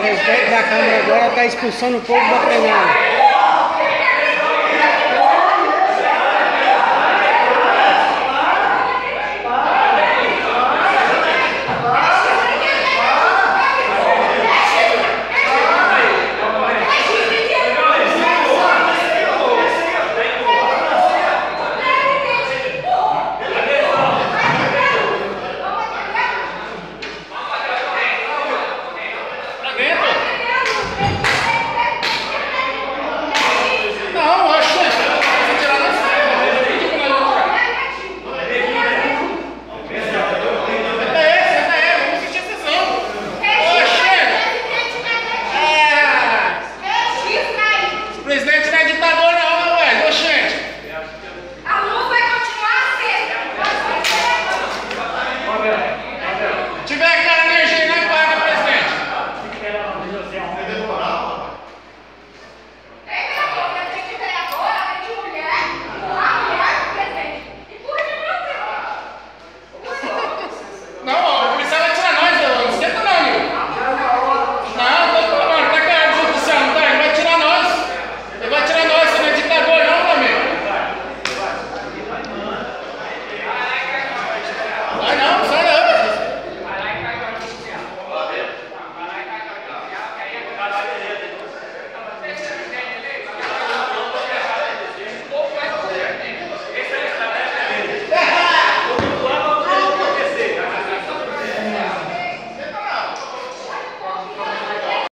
presidente da Câmara agora está expulsando o povo da penhada.